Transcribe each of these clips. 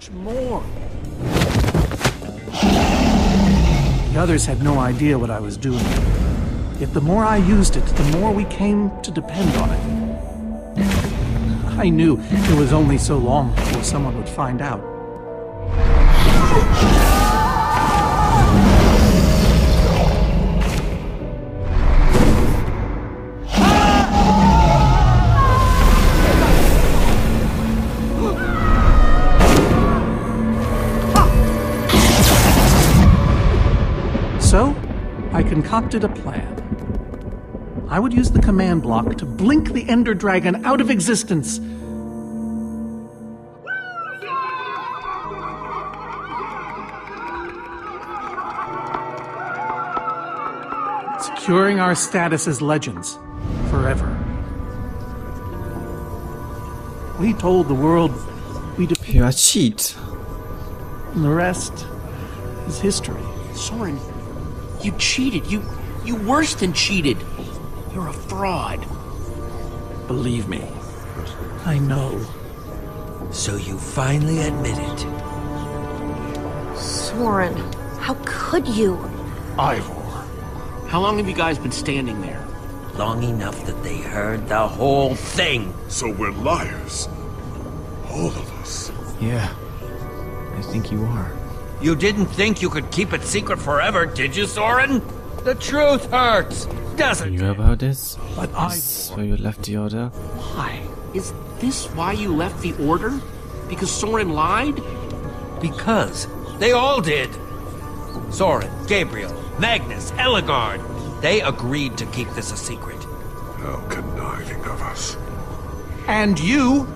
much more. The others had no idea what I was doing. Yet the more I used it, the more we came to depend on it. I knew it was only so long before someone would find out. Concocted a plan. I would use the command block to blink the Ender Dragon out of existence. Securing our status as legends forever. We told the world we depend You are cheat. and the rest is history. Soren, you cheated. You you worse than cheated. You're a fraud. Believe me, I know. So you finally admit it. Soren, how could you? Ivor. How long have you guys been standing there? Long enough that they heard the whole thing. So we're liars. All of us. Yeah. I think you are. You didn't think you could keep it secret forever, did you, Soren? The truth hurts, doesn't You know it? about this? But I. So you left the order? why? Is this why you left the order? Because Soren lied? Because they all did. Soren, Gabriel, Magnus, Ellegaard. They agreed to keep this a secret. How conniving of us. And you,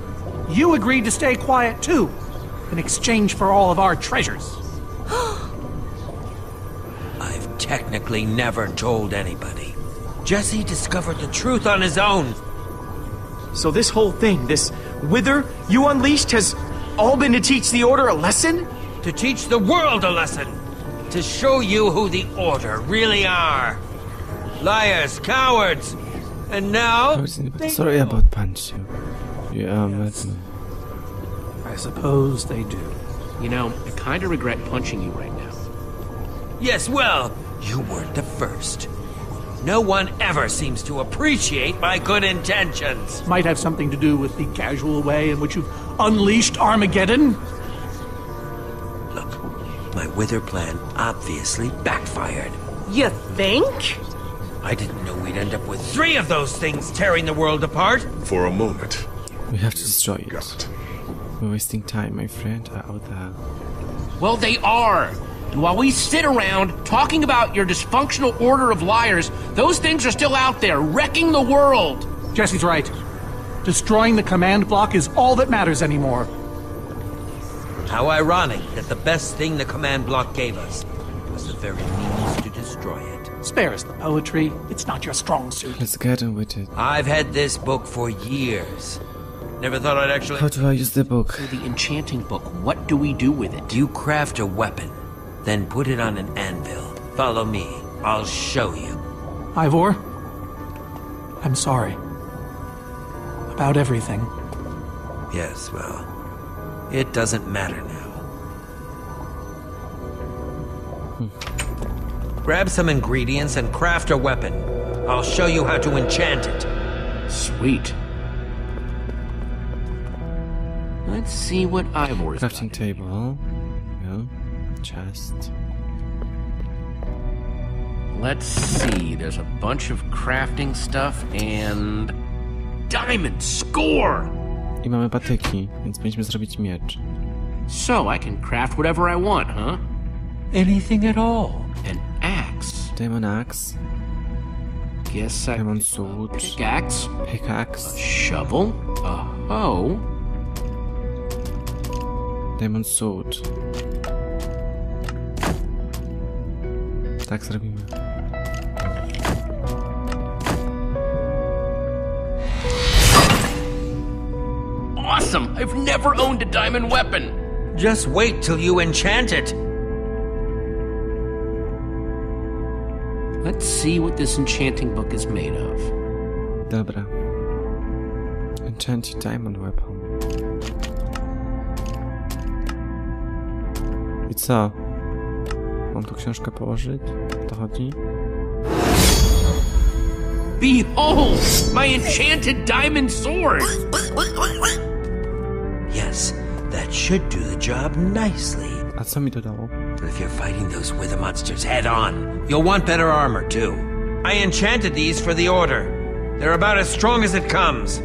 you agreed to stay quiet too, in exchange for all of our treasures. Technically never told anybody. Jesse discovered the truth on his own. So this whole thing, this wither you unleashed, has all been to teach the Order a lesson? To teach the world a lesson. To show you who the Order really are. Liars, cowards. And now. Oh, I was in they sorry about punch you. Um, you are mad. I suppose they do. You know, I kind of regret punching you right now. Yes, well, you weren't the first. No one ever seems to appreciate my good intentions. Might have something to do with the casual way in which you've unleashed Armageddon. Look, my wither plan obviously backfired. You think? I didn't know we'd end up with three of those things tearing the world apart. For a moment. We have to destroy it. Got. We're wasting time, my friend. Are out there. Well, they are. And while we sit around talking about your dysfunctional order of liars, those things are still out there, wrecking the world. Jesse's right. Destroying the command block is all that matters anymore. How ironic that the best thing the command block gave us was the very means to destroy it. Spare us the poetry. It's not your strong suit. Let's get on with it. I've had this book for years. Never thought I'd actually. How do I use the book? So the enchanting book, what do we do with it? You craft a weapon, then put it on an anvil. Follow me. I'll show you. Ivor, I'm sorry. About everything. Yes, well, it doesn't matter now. Hmm. Grab some ingredients and craft a weapon. I'll show you how to enchant it. Sweet. Let's see what Ivor's got. Crafting table. Yeah. Chest. Let's see. There's a bunch of crafting stuff and diamond score. I mamy patyki, więc powinniśmy zrobić miecz. So I can craft whatever I want, huh? Anything at all. An axe. Diamond axe. Guess I Diamond sword. pickaxe, Pickaxe. shovel, a hoe. Diamond sword. Tak zrobimy. Awesome! I've never owned a diamond weapon. Just wait till you enchant it. Let's see what this enchanting book is made of. Dobra. Enchanted diamond weapon. I co? Mam tu książkę położyć? O to chodzi? Behold, my enchanted diamond sword! Yes, that should do the job nicely. A co mi to dało? But if you're fighting those wither monsters head on, you'll want better armor too. I enchanted these for the Order. They're about as strong as it comes.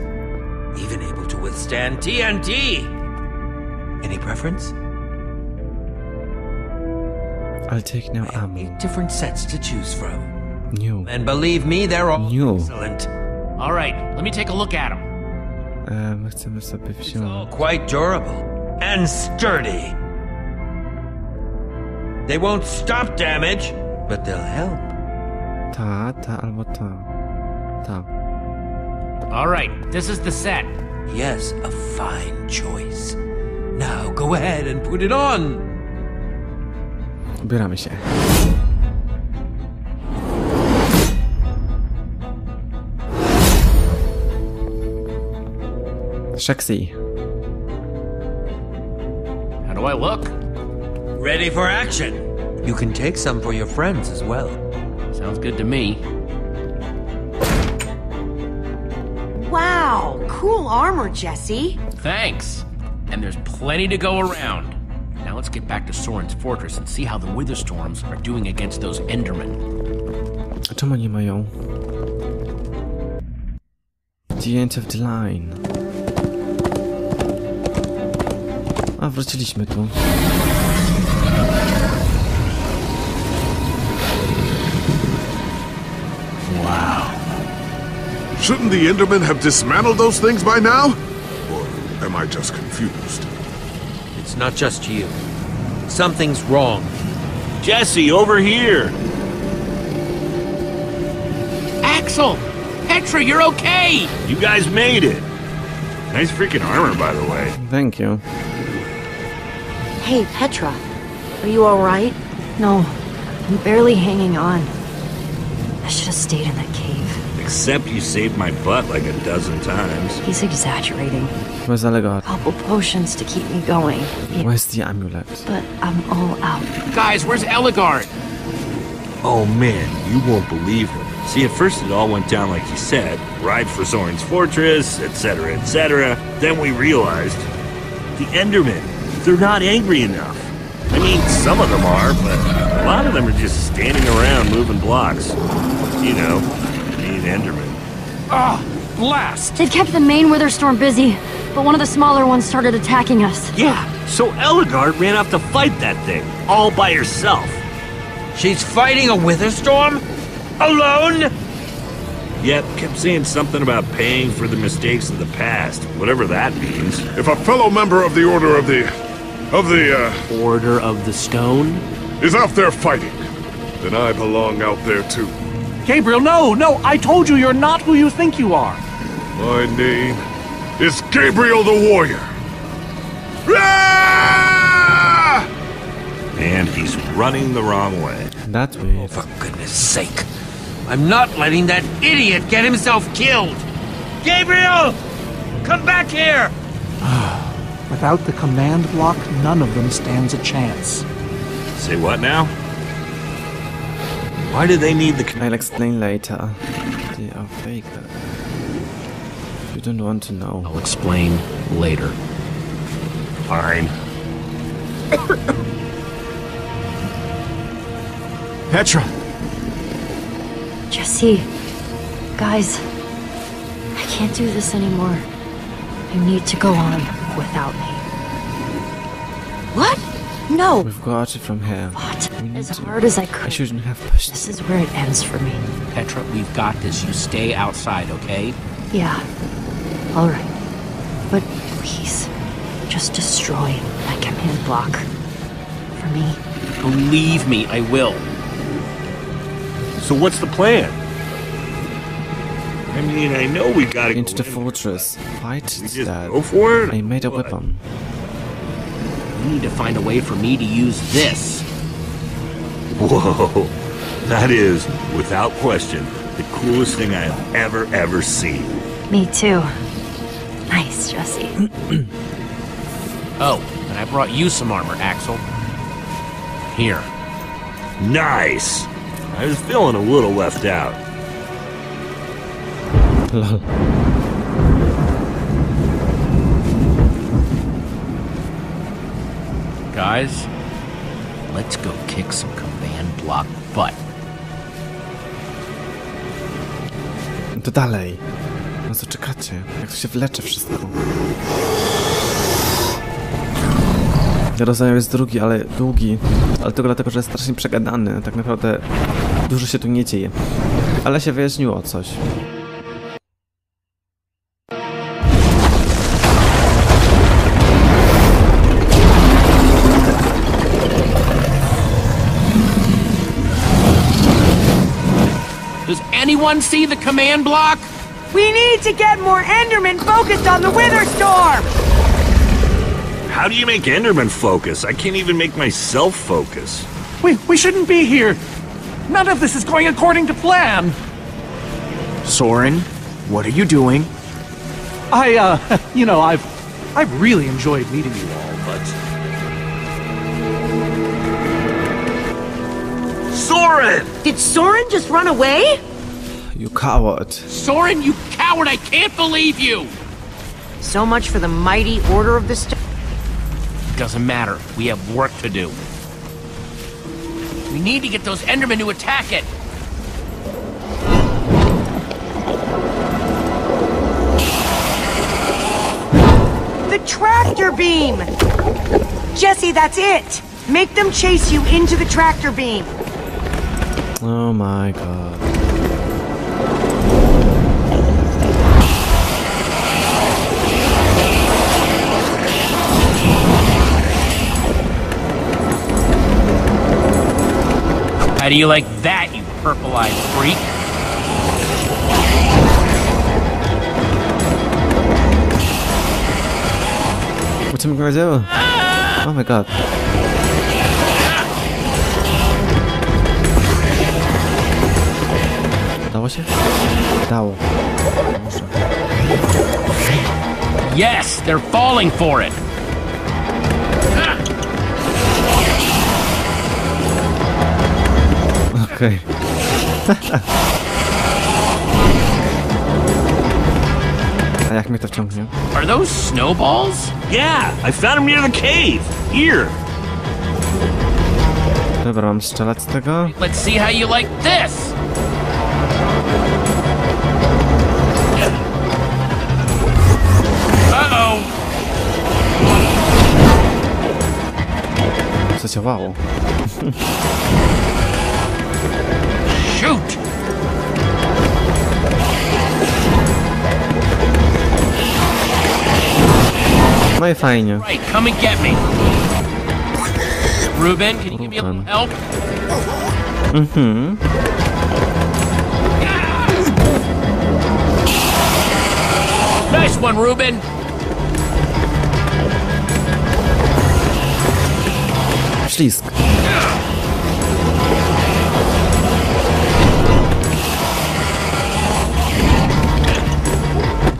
Even able to withstand TNT. Any preference? I'll take now I have eight different sets to choose from. New. And believe me, they're all New. excellent. All right, let me take a look at them. My chcemy sobie All wziąć. quite durable and sturdy. They won't stop damage, but they'll help. Ta, ta albo ta. Ta. All right, this is the set. Yes, a fine choice. Now go ahead and put it on. Ubieramy się. Sexy. How do I look? Ready for action. You can take some for your friends as well. Sounds good to me. Wow, cool armor, Jesse. Thanks. And there's plenty to go around. Now let's get back to Soren's fortress and see how the Witherstorms are doing against those Endermen. A czemu nie mają? The end of the line. A, wróciliśmy tu. Wow. Shouldn't the Endermen have dismantled those things by now? Or am I just confused? It's not just you. Something's wrong. Jesse, over here! Axel! Petra, you're okay! You guys made it! Nice freaking armor, by the way. Thank you. Hey, Petra. Are you alright? No, I'm barely hanging on. I should have stayed in that cave. Except you saved my butt like a dozen times. He's exaggerating. Where's Ellegaard? Couple potions to keep me going. Yeah, Where's the amulet? but I'm all out. Guys, where's Ellegaard? Oh man, you won't believe it. See, at first it all went down like you said ride for Soren's fortress, etc., etc. Then we realized the Endermen, they're not angry enough. I mean, some of them are, but a lot of them are just standing around moving blocks. You know, being Endermen. Blast! They've kept the main Witherstorm busy, but one of the smaller ones started attacking us. Yeah, so Ellegaard ran off to fight that thing, all by herself. She's fighting a Witherstorm? Alone? Yep, kept saying something about paying for the mistakes of the past, whatever that means. If a fellow member of the Order of the... of the, uh, Order of the Stone? is out there fighting, then I belong out there too. Gabriel, no, no, I told you you're not who you think you are. My name is Gabriel the Warrior. Ah! And he's running the wrong way. That way. For goodness sake. I'm not letting that idiot get himself killed. Gabriel! Come back here! Without the command block, none of them stands a chance. Say what now? Why do they need the... con- I'll explain later. They are fake. You don't want to know. I'll explain later. Fine. Petra, Jesse, guys, I can't do this anymore. You need to go on without me. What? No. We've got it from here. What? We need as to- hard as I could. I could. shouldn't have pushed This is where it ends for me. Petra, we've got this. You stay outside, okay? Yeah, all right. But please, just destroy that command block. For me. Believe me, I will. So what's the plan? I mean, I know we gotta into go the in. fortress. Fight We just that. go for it? I made a weapon. You need to find a way for me to use this. Whoa. That is, without question, the coolest thing I have ever, ever seen. Me too. Nice, Jesse. Oh, and I brought you some armor, Axel. Here. Nice! I was feeling a little left out. Guys, let's go kick some command block butt. To dalej. Na co czekacie? Jak to się wlecze wszystko? Rozumiem jest drugi, ale długi. Ale tylko dlatego, że jest strasznie przegadany. Tak naprawdę dużo się tu nie dzieje. Ale się wyjaśniło coś. Anyone see the command block? We need to get more Endermen focused on the Wither Storm! How do you make Enderman focus? I can't even make myself focus. We, we shouldn't be here. None of this is going according to plan. Soren, what are you doing? I, uh, you know, I've, I've really enjoyed meeting you all, but Soren! Did Soren just run away? You coward. Soren, you coward, I can't believe you! So much for the mighty Order of the Storm. Doesn't matter. We have work to do. We need to get those Endermen to attack it. The tractor beam! Jesse, that's it! Make them chase you into the tractor beam. Oh my god. How do you like that, you purple-eyed freak? Co mi powiedział? Oh my god. Dało się? Dało. Może. Yes, they're falling for it. Okej. A jak mnie to wciągnie? Are those snowballs? Yeah, I found him near the cave. Here. Dobra, mam strzelać z tego? Let's see how you like this. Zadziałało. I fajnie. Right, come and get me. Reuben, can you give me a little help? Mhm. Nice one, Reuben. Ślisk.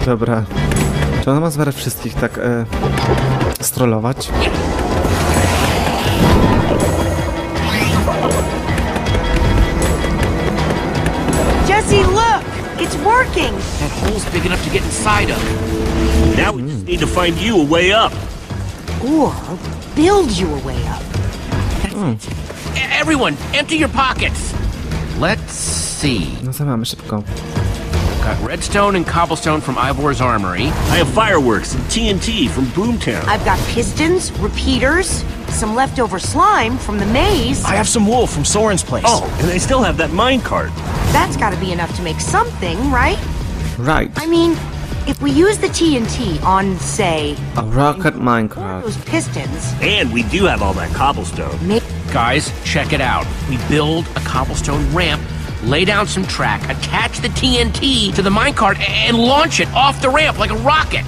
Dobra. Czy ona ma zamiar wszystkich tak e, strollować? Jesse, look! It's working! That hole's big enough to get inside of. Now we just need to find you a way up. Or build you a way up. E- Everyone, empty your pockets. Let's see. No co mamy szybko. Got redstone and cobblestone from Ivor's armory. I have fireworks and TNT from Boomtown. I've got pistons, repeaters, some leftover slime from the maze. I have some wool from Soren's place. Oh, and I still have that minecart. That's gotta be enough to make something, right? Right. I mean, if we use the TNT on, say, A rocket one of those pistons, And we do have all that cobblestone. maybe Guys, check it out. We build a cobblestone ramp, lay down some track, attach the TNT to the minecart, a- and launch it off the ramp like a rocket.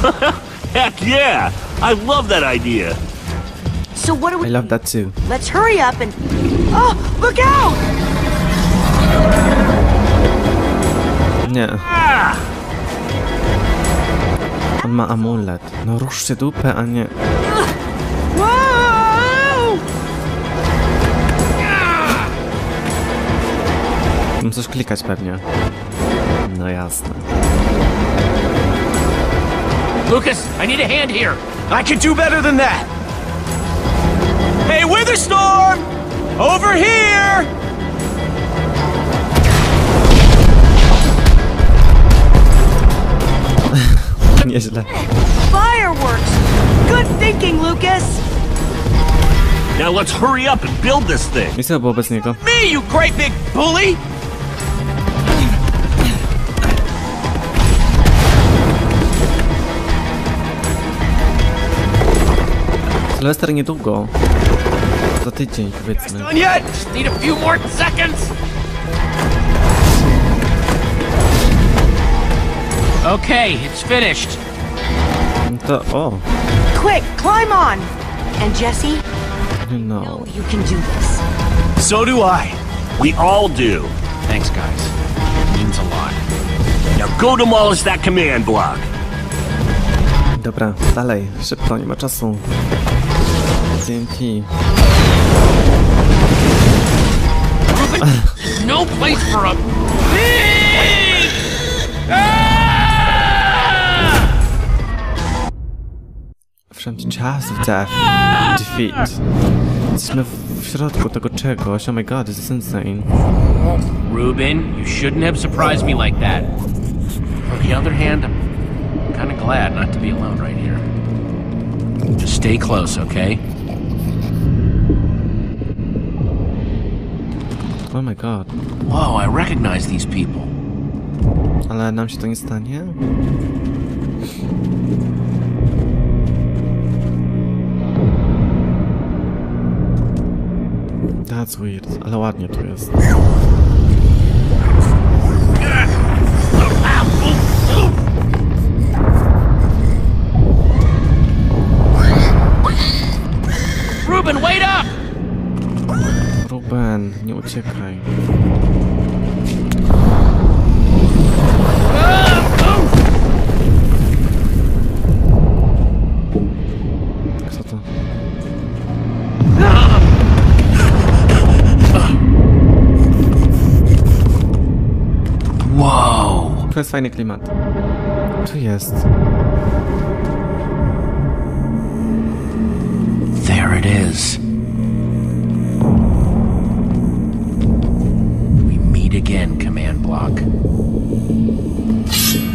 Heck yeah! I love that idea. So what do we? I love that too. Let's hurry up and Oh, look out! Nie. On ah! ma amulet. No ruszcie dupę, a nie... Mam coś klikać pewnie. No jasne. Lukas, I need a hand here. I can do better than that. Hey, Witherstorm! Over here! Nieźle. Fireworks! Good thinking, Lukas! Now let's hurry up and build this thing. I co było bez niego? Me, you great big bully! Sylwester niedługo. Za tydzień powiedzmy. Done yet? Just need a few more seconds. Okay, it's finished. To o, Quick, climb on! And Jesse, no. you can do this. So do I. We all do. Thanks, guys. It means a lot. Now go demolish that command block. Dobra, dalej, szybko, nie ma czasu. TNT. No place for a pig! Wszędzie czas of death. Defeat. Jesteśmy w środku tego czegoś. Oh my god, this is insane. Reuben, you shouldn't have surprised me like that. On the other hand, I'm kind of glad not to be alone right here. Just stay close, okay? Oh my god. Whoa, I recognize these people. Ale nam się to nie stanie? That's weird, ale ładnie tu jest. Ruben, nie uciekaj. Kto to? Whoa! To jest fajny klimat. Tu jest. There it is. Meet again, Command Block.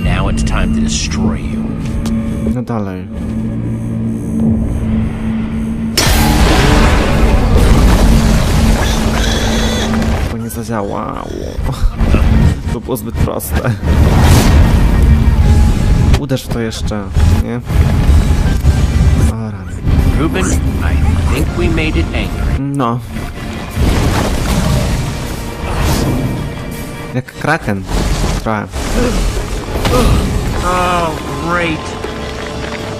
Now it's time to destroy you. No dalej. To nie zadziałało. To było zbyt proste. Uderz w to jeszcze, nie? Reuben, I think we made it angry. No. Jak kraken. Trochę. Oh, great.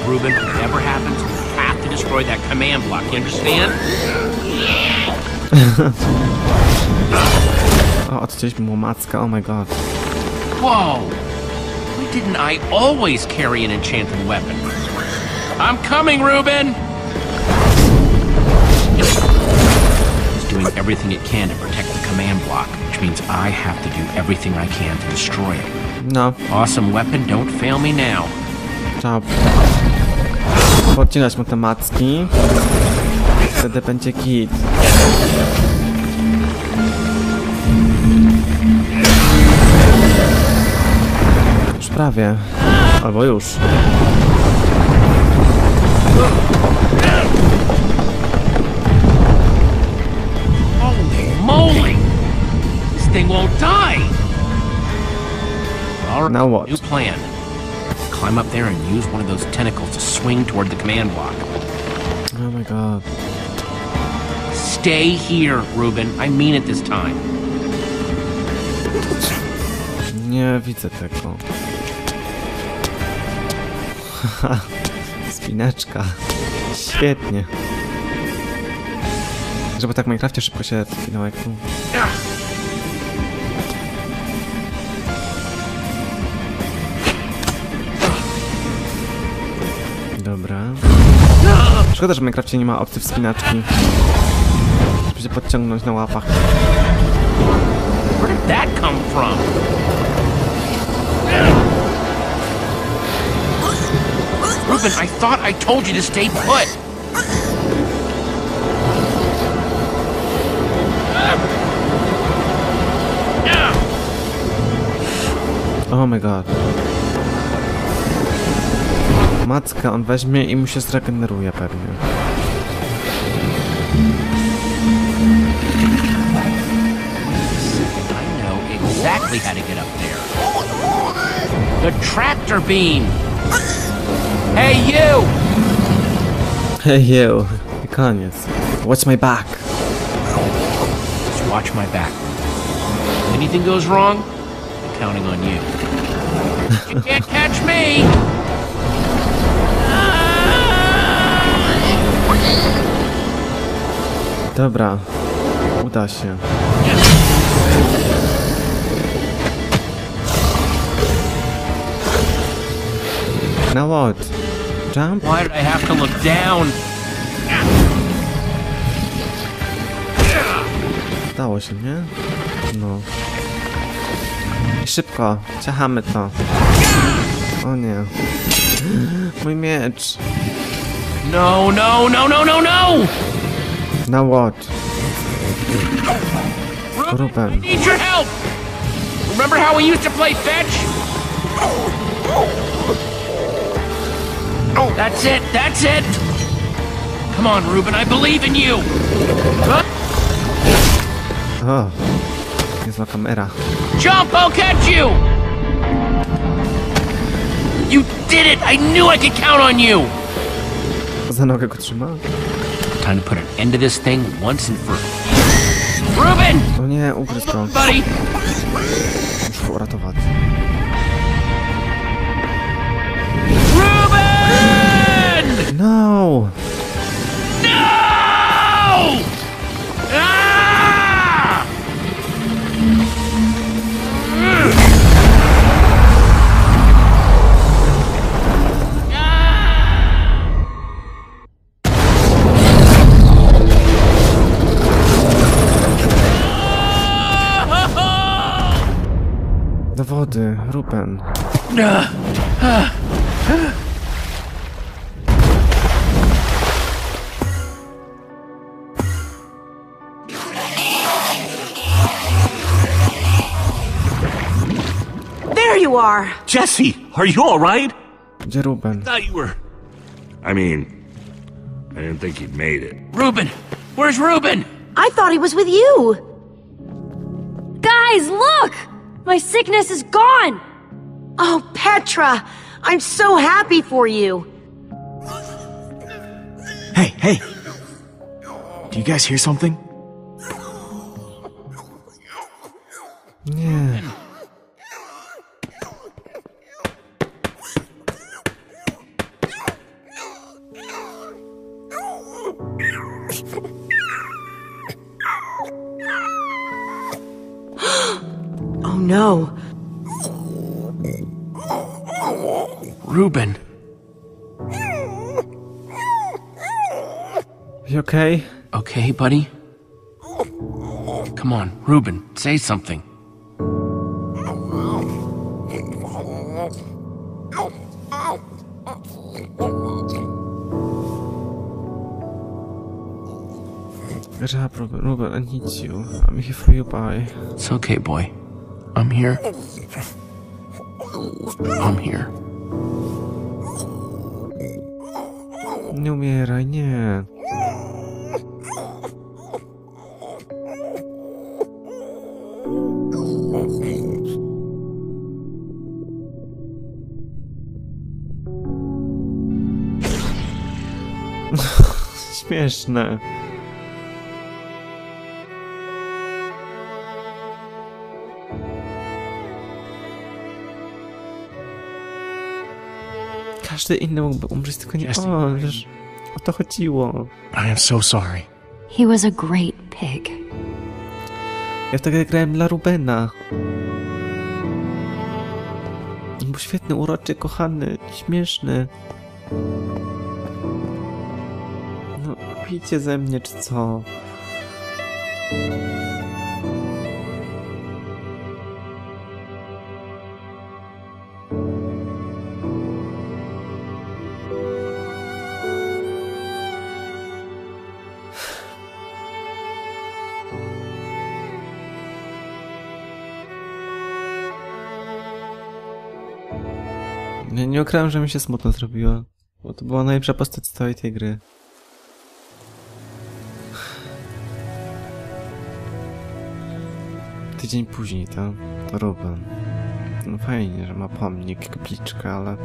Reuben, whatever happens, we have to destroy that command block, you understand? O, odcięliśmy mu macka, oh my god. Whoa! Why didn't I always carry an enchanted weapon? I'm coming, Reuben! It's doing everything it can to protect the command block, which means I have to do everything I can to destroy it. No, Awesome weapon, don't fail me now. trzeba podcinać mu te macki. Wtedy będzie git. Już prawie. Albo już. Right, Now what? new plan. Climb up there and use one of those tentacles to swing toward the command block. Oh my god. Stay here, Reuben. I mean it this time. Nie widzę tego. Haha, Spineczka. Świetnie. Żeby tak w Minecrafcie szybko się spinało jak tu. Dobra. Szkoda, że w Minecrafcie nie ma opcji wspinaczki. Żeby się podciągnąć na łapach. Where did that come from? Ruben, I thought I told you to stay put. Oh my god. Macka, on weźmie i mu się zregeneruje pewnie. Exactly how to get up there. The tractor beam. Hey, you! Hej, you. I koniec. Watch my back. Just watch my back. Anything goes wrong, I'm counting on you. You can't catch me! Dobra. Uda się. Now what? Jump? Why did I have to look down? Udało się, nie? No. Szybko, ciachamy to. O nie. Mój miecz. No, no, no, no, no, no! Now what? Reuben. Need your help! Remember how we used to play fetch? Oh, That's it, that's it! Come on, Reuben, I believe in you! Huh? Oh. O. Niezła kamera. Jump, I'll catch you! You did it! I knew I could count on you! Za nogę go trzyma? Time to put an end to this thing once and for Reuben! O nie. Buddy! Muszę uratować. Reuben! No! Do wody, Ruben. There you are! Jesse, are you all right? Gdzie Ruben? Thought you were. I mean, I didn't think you'd made it. Reuben! Where's Reuben? I thought he was with you. Guys, look! My sickness is gone! Oh, Petra! I'm so happy for you! Hey, hey! Do you guys hear something? Nie. No. Reuben. You okay? Okay, buddy? Come on, Reuben, say something. Rap, Reuben, Reuben, I need you. I'm here for you, bye. It's okay, boy. I'm here. I'm here. Nie umieraj, nie. Śmieszne. Każdy inny mógłby umrzeć, tylko nie Jesse. on, wiesz, o to chodziło. I am so sorry. He was a great pig. Ja w tę grę grałem dla Rubena. On był świetny, uroczy, kochany, śmieszny. No, pijcie ze mnie, czy co? Ukrywam, że mi się smutno zrobiło. Bo to była najlepsza postać z całej tej gry. Tydzień później to, to Ruben. No fajnie, że ma pomnik, kapliczkę, ale...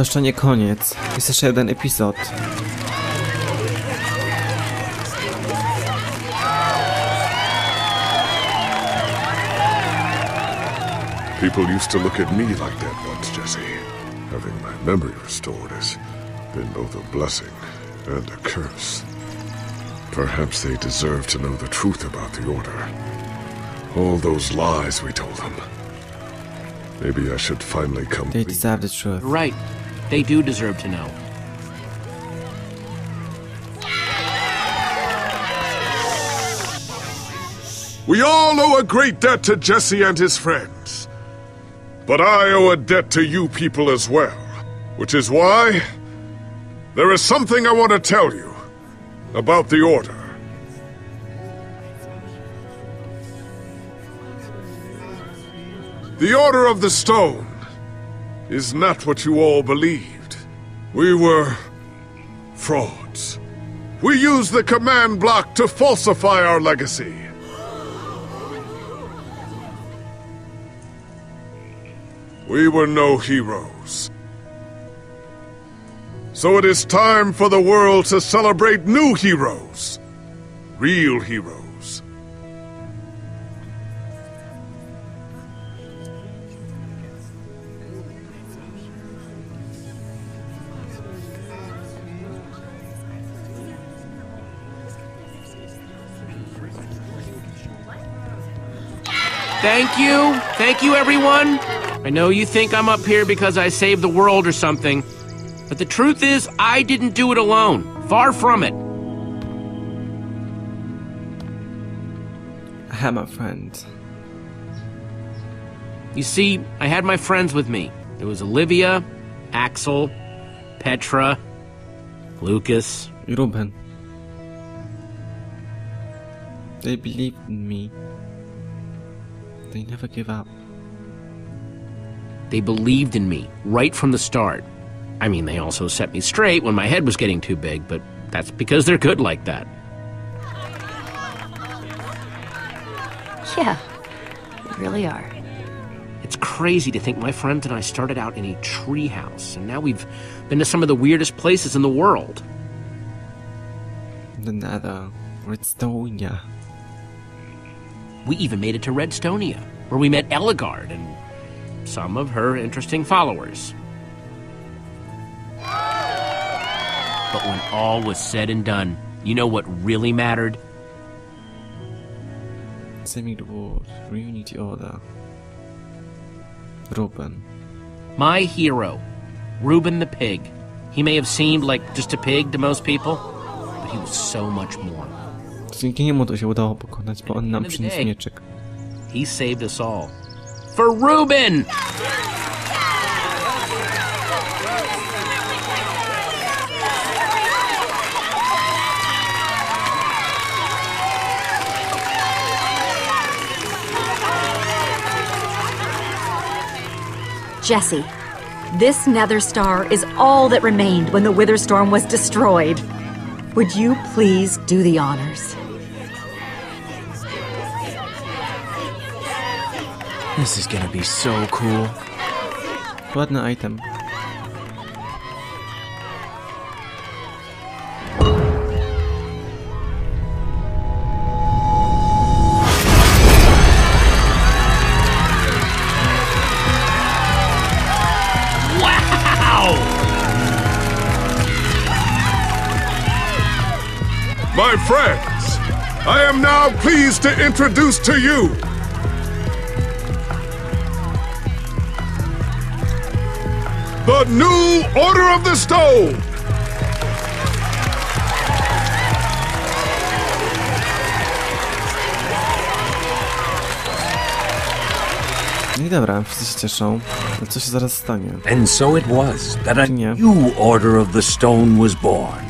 to jeszcze nie koniec. Jest jeszcze jeden epizod. People used to look at me like that once, Jesse. Having my memory restored has been both a blessing and a curse. Perhaps they deserve to know the truth about the Order. All those lies we told them. Maybe I should finally come They deserve the truth. Right. They do deserve to know. We all owe a great debt to Jesse and his friends. But I owe a debt to you people as well. Which is why there is something I want to tell you about the Order. The Order of the Stone is not what you all believed. We were frauds. We used the command block to falsify our legacy. We were no heroes. So it is time for the world to celebrate new heroes. Real heroes. Thank you. Thank you, everyone. I know you think I'm up here because I saved the world or something. But the truth is, I didn't do it alone. Far from it. I had my friends. You see, I had my friends with me. There was Olivia, Axel, Petra, Lukas. Reuben. They believed in me. They never give up. They believed in me right from the start. I mean, they also set me straight when my head was getting too big, but that's because they're good like that. Yeah, they really are. It's crazy to think my friends and I started out in a treehouse, and now we've been to some of the weirdest places in the world. The Nether. Uh, We even made it to Redstonia, where we met Ellegaard and some of her interesting followers. But when all was said and done, you know what really mattered? The world. Reunity order. Reuben. My hero, Reuben the pig. He may have seemed like just a pig to most people, but he was so much more. Dzięki niemu to się udało pokonać, bo on nam przyniósł mieczyk. He saved us all. For Reuben! Jesse, this Nether Star is all that remained when the Witherstorm was destroyed. Would you please do the honors? This is gonna be so cool. Ładny item. My friends, I am now pleased to introduce to you the new Order of the Stone. No i dobra, wszyscy się cieszą. A co się zaraz stanie? And so it was that a Yeah. new Order of the Stone was born.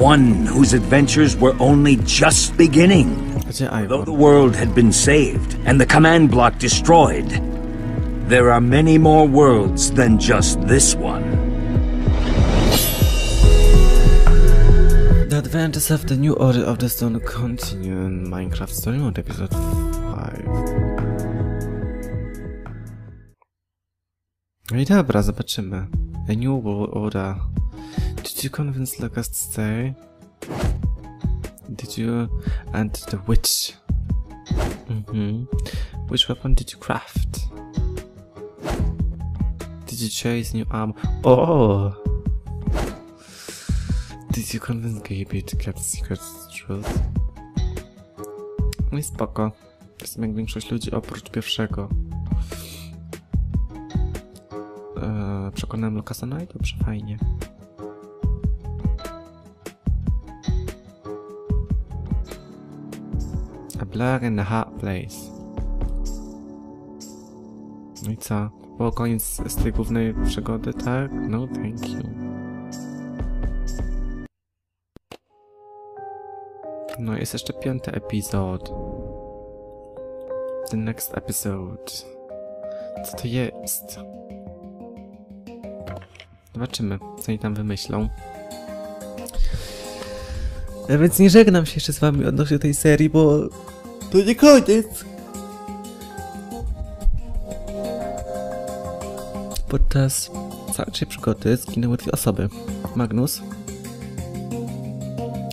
One whose adventures were only just beginning. Gdzie Though Ivor? the world had been saved and the command block destroyed, there are many more worlds than just this one. The adventures of the new order of the stone continue in Minecraft Story Mode episode 5. No i dobra, zobaczymy. A new world order. Did you convince Lukas to stay? Did you... and the witch? Mhm. Which weapon did you craft? Did you chase new armor? Oh! Did you convince Gaby to keep the secret truth? No i spoko. Jestem jak większość ludzi oprócz pierwszego. Eee, przekonałem Lukasa, no i dobrze, fajnie. A blur in the hard place. No i co? Było koniec z tej głównej przygody, tak? No, thank you. No, jest jeszcze piąty epizod. The next episode. Co to jest? Zobaczymy, co oni tam wymyślą. A więc nie żegnam się jeszcze z wami odnośnie tej serii, bo to nie koniec. Podczas całej przygody zginęły dwie osoby. Magnus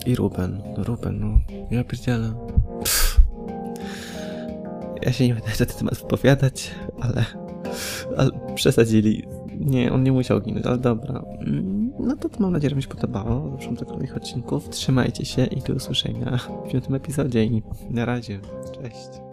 i Ruben. No Ruben, no. Ja pierdzielę. Ja się nie będę na ten temat wypowiadać, ale... Ale przesadzili. Nie, on nie musiał ginąć, ale dobra. Mm, No to, to mam nadzieję, że mi się podobało. Zapraszam do kolejnych odcinków. Trzymajcie się i do usłyszenia w piątym epizodzie na razie. Cześć.